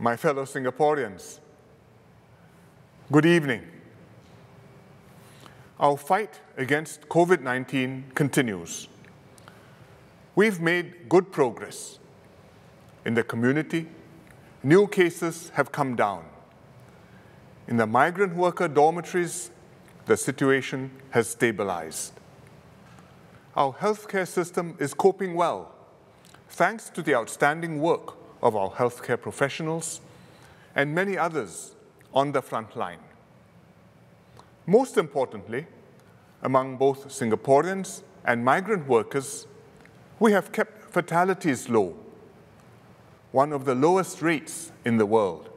my fellow Singaporeans, good evening. Our fight against COVID 19 continues. We've made good progress. In the community, new cases have come down. In the migrant worker dormitories, the situation has stabilized. Our healthcare system is coping well, thanks to the outstanding work of our healthcare professionals and many others on the front line. Most importantly, among both Singaporeans and migrant workers, we have kept fatalities low, one of the lowest rates in the world.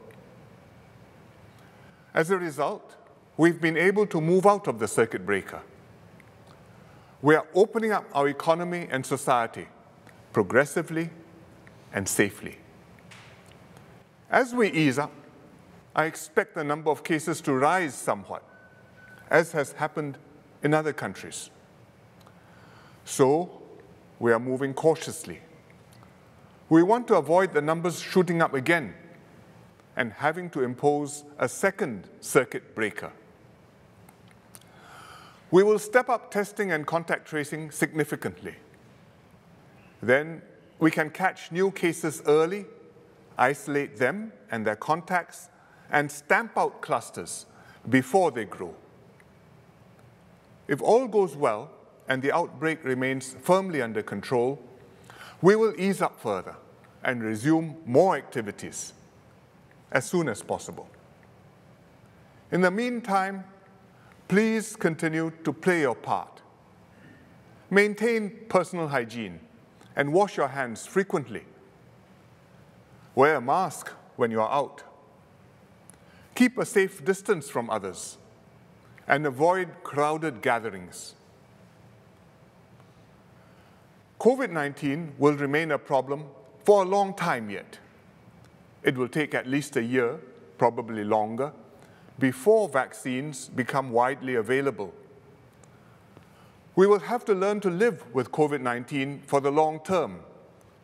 As a result, we've been able to move out of the circuit breaker. We are opening up our economy and society progressively and safely. As we ease up, I expect the number of cases to rise somewhat, as has happened in other countries. So, we are moving cautiously. We want to avoid the numbers shooting up again and having to impose a second circuit breaker. We will step up testing and contact tracing significantly. Then we can catch new cases early, isolate them and their contacts, and stamp out clusters before they grow. If all goes well and the outbreak remains firmly under control, we will ease up further and resume more activities as soon as possible. In the meantime, please continue to play your part. Maintain personal hygiene and wash your hands frequently. Wear a mask when you are out. Keep a safe distance from others and avoid crowded gatherings. COVID 19 will remain a problem for a long time yet. It will take at least a year, probably longer, before vaccines become widely available. We will have to learn to live with COVID 19 for the long term,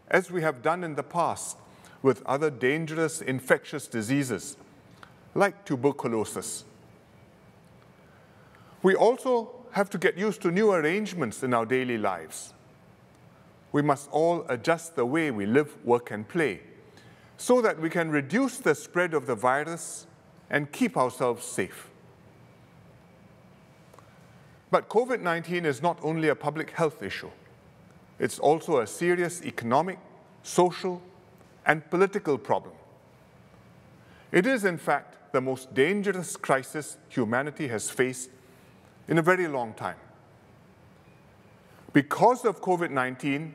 as we have done in the past with other dangerous infectious diseases like tuberculosis. We also have to get used to new arrangements in our daily lives. We must all adjust the way we live, work, and play so that we can reduce the spread of the virus and keep ourselves safe. But COVID 19 is not only a public health issue, it's also a serious economic, social, and political problem. It is, in fact, the most dangerous crisis humanity has faced in a very long time. Because of COVID 19,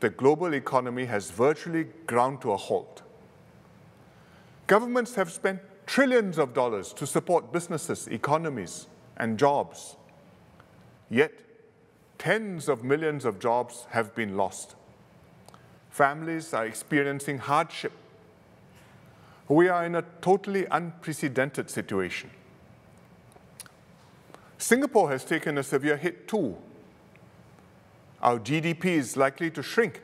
the global economy has virtually ground to a halt. Governments have spent trillions of dollars to support businesses, economies, and jobs. Yet, tens of millions of jobs have been lost. Families are experiencing hardship. We are in a totally unprecedented situation. Singapore has taken a severe hit too. Our GDP is likely to shrink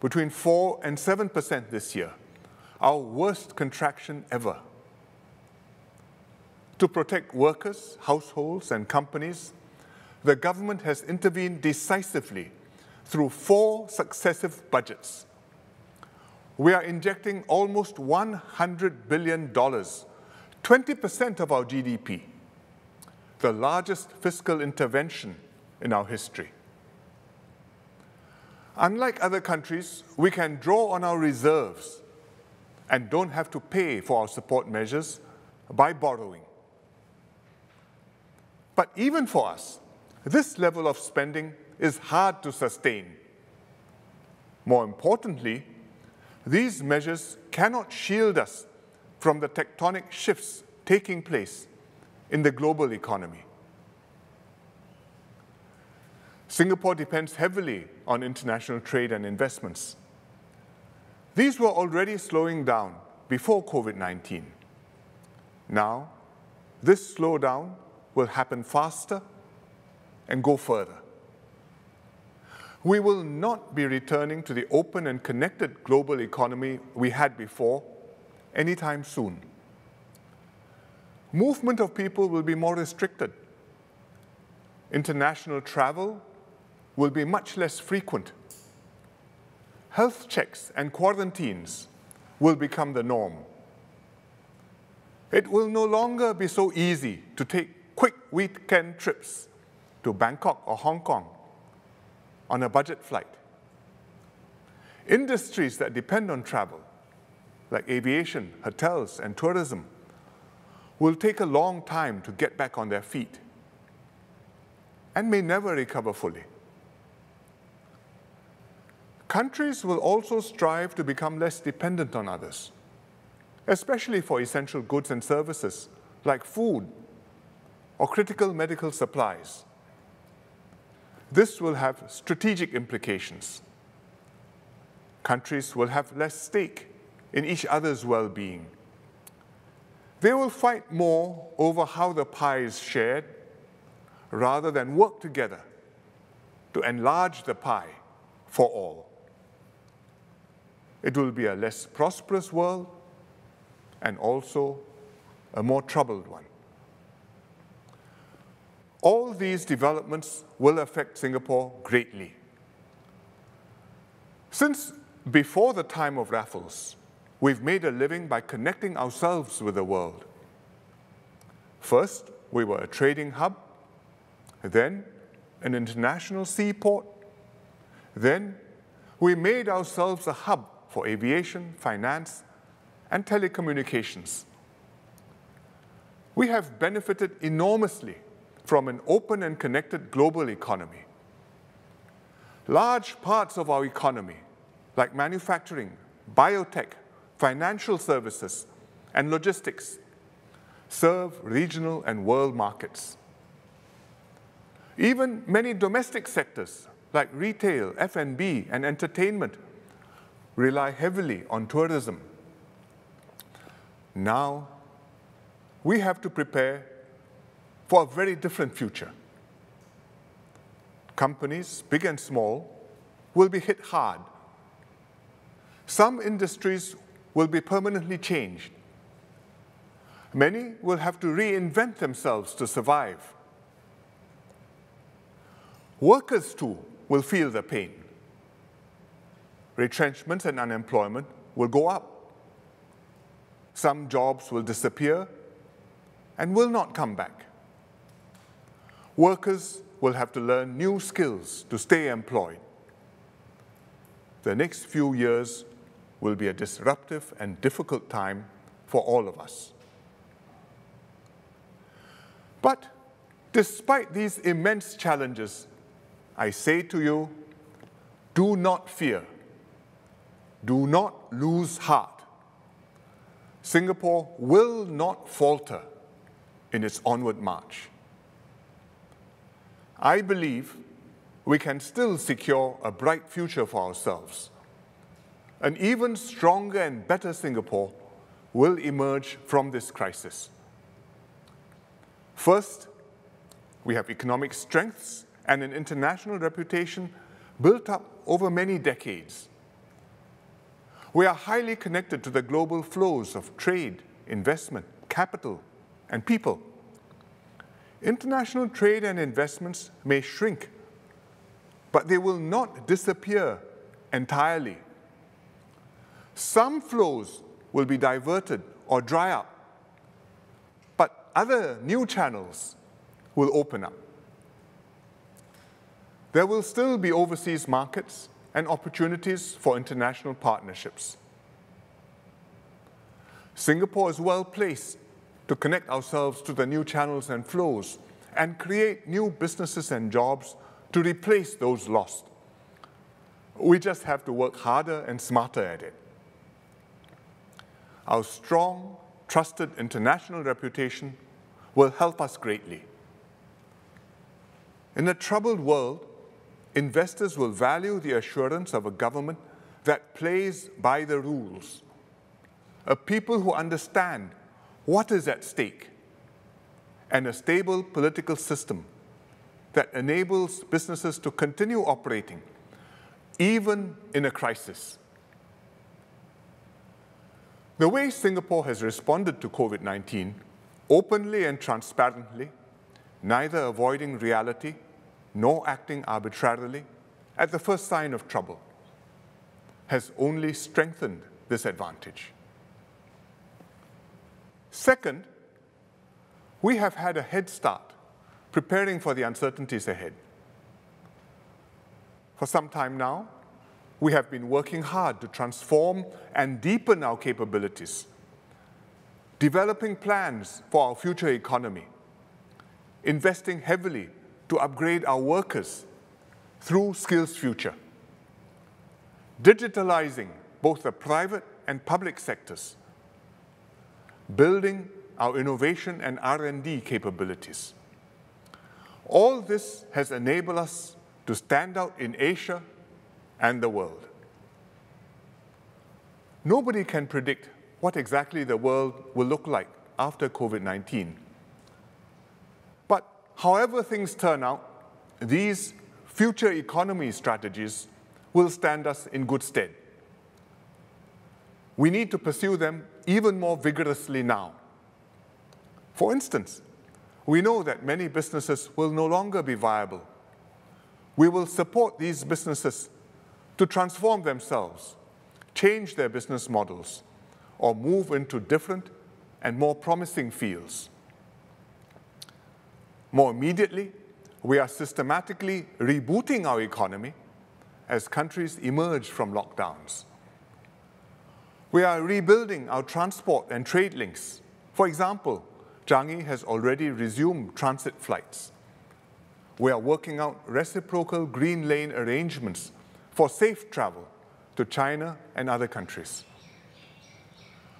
between 4 and 7% this year, our worst contraction ever. To protect workers, households, and companies, the government has intervened decisively through four successive budgets. We are injecting almost $100 billion, 20% of our GDP, the largest fiscal intervention in our history. Unlike other countries, we can draw on our reserves and don't have to pay for our support measures by borrowing. But even for us, this level of spending is hard to sustain. More importantly, these measures cannot shield us from the tectonic shifts taking place in the global economy. Singapore depends heavily on international trade and investments. These were already slowing down before COVID 19. Now, this slowdown will happen faster and go further. We will not be returning to the open and connected global economy we had before anytime soon. Movement of people will be more restricted. International travel will be much less frequent. Health checks and quarantines will become the norm. It will no longer be so easy to take quick weekend trips to Bangkok or Hong Kong on a budget flight. Industries that depend on travel, like aviation, hotels, and tourism, will take a long time to get back on their feet and may never recover fully. Countries will also strive to become less dependent on others, especially for essential goods and services like food or critical medical supplies. This will have strategic implications. Countries will have less stake in each other's well-being. They will fight more over how the pie is shared rather than work together to enlarge the pie for all. It will be a less prosperous world and also a more troubled one. All these developments will affect Singapore greatly. Since before the time of Raffles, we've made a living by connecting ourselves with the world. First, we were a trading hub, then an international seaport, then we made ourselves a hub for aviation, finance, and telecommunications. We have benefited enormously from an open and connected global economy. Large parts of our economy, like manufacturing, biotech, financial services, and logistics, serve regional and world markets. Even many domestic sectors, like retail, F&B, and entertainment, rely heavily on tourism. Now, we have to prepare for a very different future. Companies, big and small, will be hit hard. Some industries will be permanently changed. Many will have to reinvent themselves to survive. Workers, too, will feel the pain retrenchments and unemployment will go up. Some jobs will disappear and will not come back. Workers will have to learn new skills to stay employed. The next few years will be a disruptive and difficult time for all of us. But despite these immense challenges, I say to you, do not fear. Do not lose heart. Singapore will not falter in its onward march. I believe we can still secure a bright future for ourselves. An even stronger and better Singapore will emerge from this crisis. First, we have economic strengths and an international reputation built up over many decades. We are highly connected to the global flows of trade, investment, capital, and people. International trade and investments may shrink, but they will not disappear entirely. Some flows will be diverted or dry up, but other new channels will open up. There will still be overseas markets and opportunities for international partnerships. Singapore is well placed to connect ourselves to the new channels and flows and create new businesses and jobs to replace those lost. We just have to work harder and smarter at it. Our strong, trusted international reputation will help us greatly. In a troubled world, investors will value the assurance of a government that plays by the rules, a people who understand what is at stake, and a stable political system that enables businesses to continue operating even in a crisis. The way Singapore has responded to COVID 19, openly and transparently, neither avoiding reality nor acting arbitrarily at the first sign of trouble, has only strengthened this advantage. Second, we have had a head start preparing for the uncertainties ahead. For some time now, we have been working hard to transform and deepen our capabilities, developing plans for our future economy, investing heavily to upgrade our workers through Skills Future, digitalizing both the private and public sectors, building our innovation and R&D capabilities. All this has enabled us to stand out in Asia and the world. Nobody can predict what exactly the world will look like after COVID 19. But however things turn out, these future economy strategies will stand us in good stead. We need to pursue them even more vigorously now. For instance, we know that many businesses will no longer be viable. We will support these businesses to transform themselves, change their business models, or move into different and more promising fields. More immediately, we are systematically rebooting our economy as countries emerge from lockdowns. We are rebuilding our transport and trade links. For example, Changi has already resumed transit flights. We are working out reciprocal green lane arrangements for safe travel to China and other countries.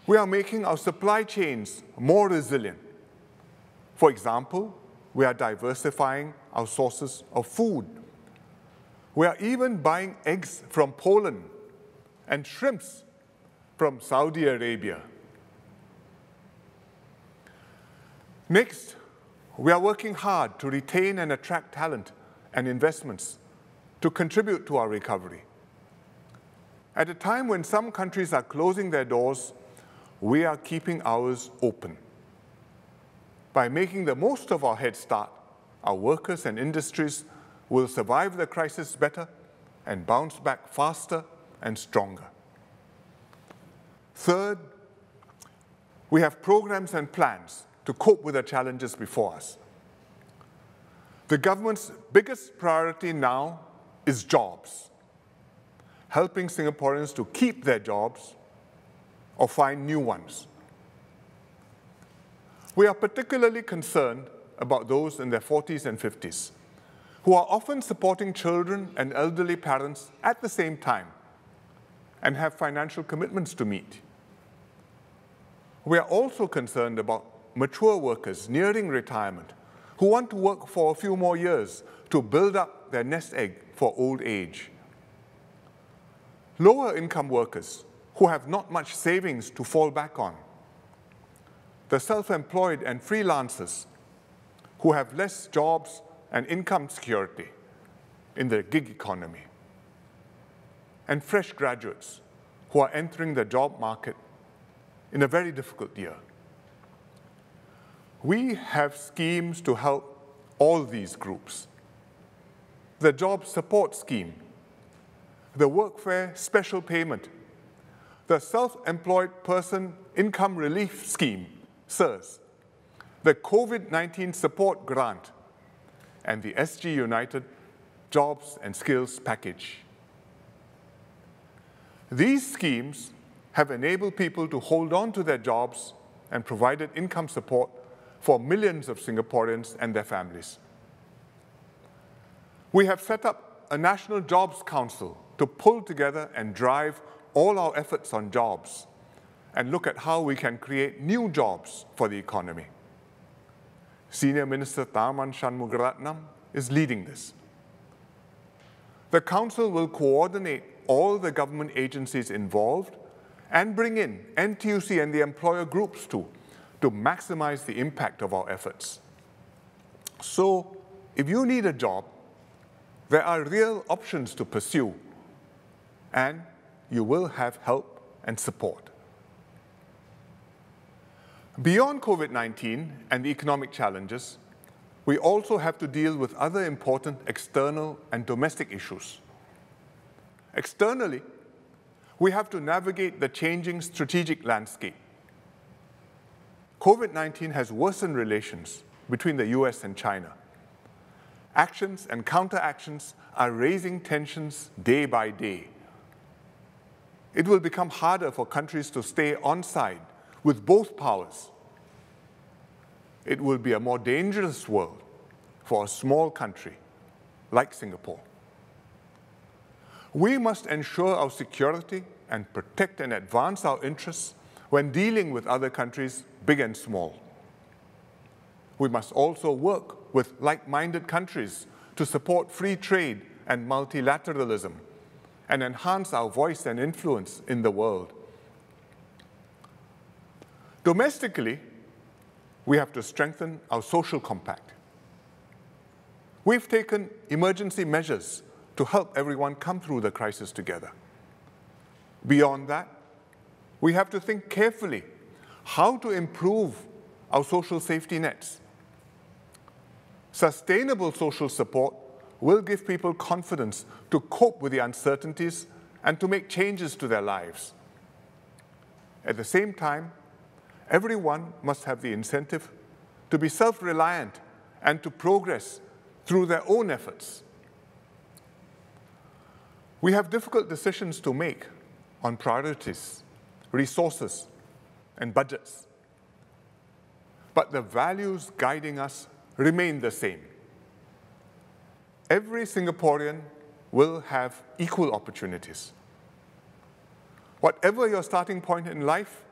We are making our supply chains more resilient. For example, we are diversifying our sources of food. We are even buying eggs from Poland and shrimps from Saudi Arabia. Next, we are working hard to retain and attract talent and investments to contribute to our recovery. At a time when some countries are closing their doors, we are keeping ours open. By making the most of our head start, our workers and industries will survive the crisis better and bounce back faster and stronger. Third, we have programs and plans to cope with the challenges before us. The government's biggest priority now is jobs, helping Singaporeans to keep their jobs or find new ones. We are particularly concerned about those in their 40s and 50s who are often supporting children and elderly parents at the same time and have financial commitments to meet. We are also concerned about mature workers nearing retirement who want to work for a few more years to build up their nest egg for old age. Lower income workers who have not much savings to fall back on. The self employed and freelancers who have less jobs and income security in the gig economy. And fresh graduates who are entering the job market in a very difficult year. We have schemes to help all these groups. The Job Support Scheme, the Workfare Special Payment, the Self-Employed Person Income Relief Scheme, SIRS, the COVID-19 Support Grant, and the SG United Jobs and Skills Package. These schemes have enabled people to hold on to their jobs and provided income support for millions of Singaporeans and their families. We have set up a National Jobs Council to pull together and drive all our efforts on jobs and look at how we can create new jobs for the economy. Senior Minister Tharman Shanmugaratnam is leading this. The Council will coordinate all the government agencies involved and bring in NTUC and the employer groups too to maximize the impact of our efforts. So, if you need a job, there are real options to pursue, and you will have help and support. Beyond COVID-19 and the economic challenges, we also have to deal with other important external and domestic issues. Externally, we have to navigate the changing strategic landscape. COVID-19 has worsened relations between the US and China. Actions and counteractions are raising tensions day by day. It will become harder for countries to stay on side with both powers. It will be a more dangerous world for a small country like Singapore. We must ensure our security and protect and advance our interests when dealing with other countries, big and small. We must also work with like-minded countries to support free trade and multilateralism and enhance our voice and influence in the world. Domestically, we have to strengthen our social compact. We've taken emergency measures to help everyone come through the crisis together. Beyond that, we have to think carefully how to improve our social safety nets. Sustainable social support will give people confidence to cope with the uncertainties and to make changes to their lives. At the same time, everyone must have the incentive to be self-reliant and to progress through their own efforts. We have difficult decisions to make on priorities, resources, and budgets. But the values guiding us remain the same. Every Singaporean will have equal opportunities. Whatever your starting point in life,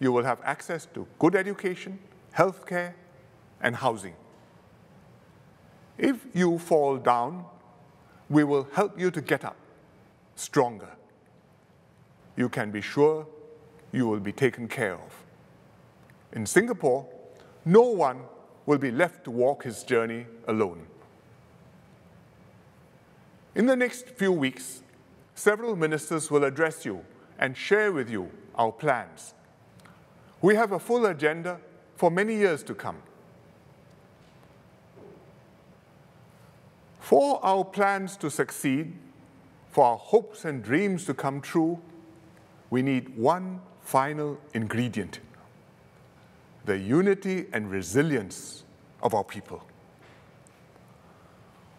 you will have access to good education, healthcare, and housing. If you fall down, we will help you to get up stronger. You can be sure you will be taken care of. In Singapore, no one will be left to walk his journey alone. In the next few weeks, several ministers will address you and share with you our plans. We have a full agenda for many years to come. For our plans to succeed, for our hopes and dreams to come true, we need one final ingredient the unity and resilience of our people.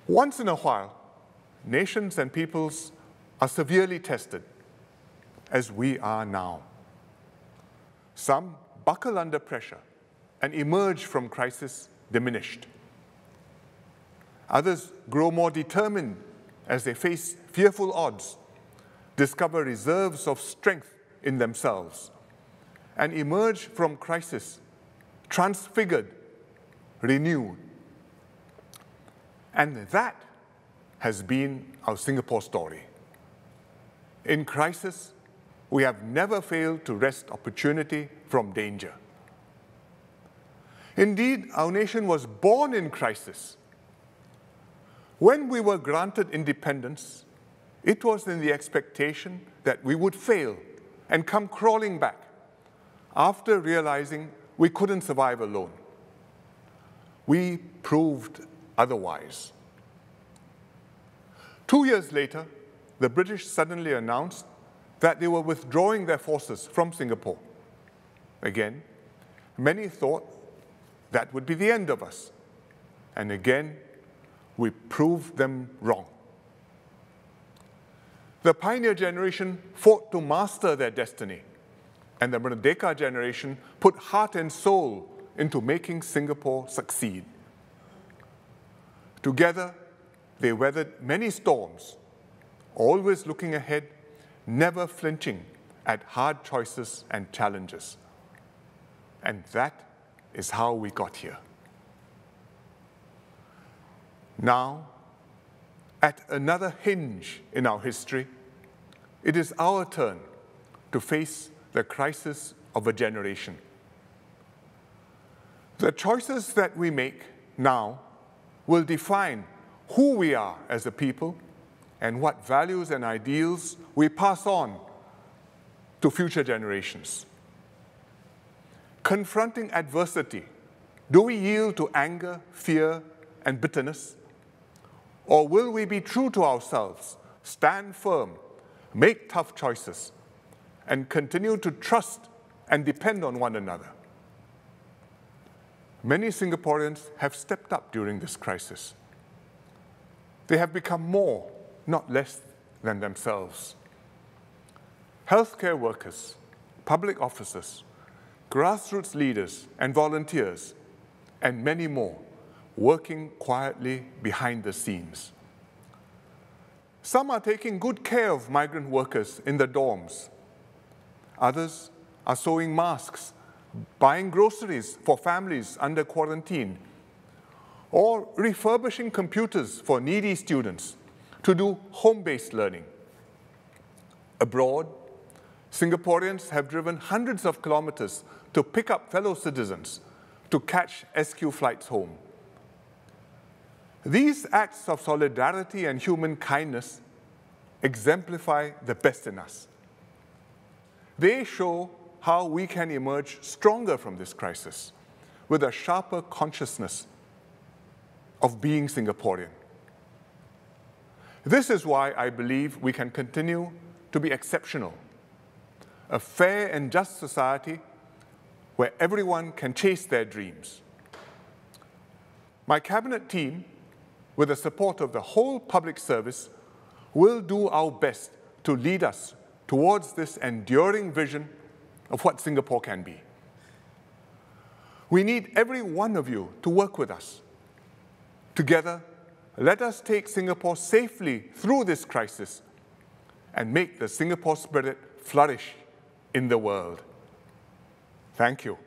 Once in a while, nations and peoples are severely tested, as we are now. Some buckle under pressure and emerge from crisis diminished. Others grow more determined as they face fearful odds, discover reserves of strength in themselves, and emerge from crisis transfigured, renewed. And that has been our Singapore story. In crisis, we have never failed to wrest opportunity from danger. Indeed, our nation was born in crisis. When we were granted independence, it was in the expectation that we would fail and come crawling back after realizing we couldn't survive alone. We proved otherwise. Two years later, the British suddenly announced that they were withdrawing their forces from Singapore. Again, many thought that would be the end of us. And again, we proved them wrong. The pioneer generation fought to master their destiny, and the Merdeka generation put heart and soul into making Singapore succeed. Together, they weathered many storms, always looking ahead, never flinching at hard choices and challenges. And that is how we got here. Now, at another hinge in our history, it is our turn to face the crisis of a generation. The choices that we make now will define who we are as a people and what values and ideals we pass on to future generations. confronting adversity, do we yield to anger, fear, and bitterness? Or will we be true to ourselves, stand firm, make tough choices, and continue to trust and depend on one another? Many Singaporeans have stepped up during this crisis. They have become more, not less, than themselves. Healthcare workers, public officers, grassroots leaders and volunteers, and many more working quietly behind the scenes. Some are taking good care of migrant workers in the dorms. Others are sewing masks, buying groceries for families under quarantine, or refurbishing computers for needy students to do home-based learning. Abroad, Singaporeans have driven hundreds of kilometers to pick up fellow citizens to catch SQ flights home. These acts of solidarity and human kindness exemplify the best in us. They show how we can emerge stronger from this crisis with a sharper consciousness of being Singaporean. This is why I believe we can continue to be exceptional, a fair and just society where everyone can chase their dreams. My cabinet team with the support of the whole public service, will do our best to lead us towards this enduring vision of what Singapore can be. We need every one of you to work with us. Together, let us take Singapore safely through this crisis and make the Singapore spirit flourish in the world. Thank you.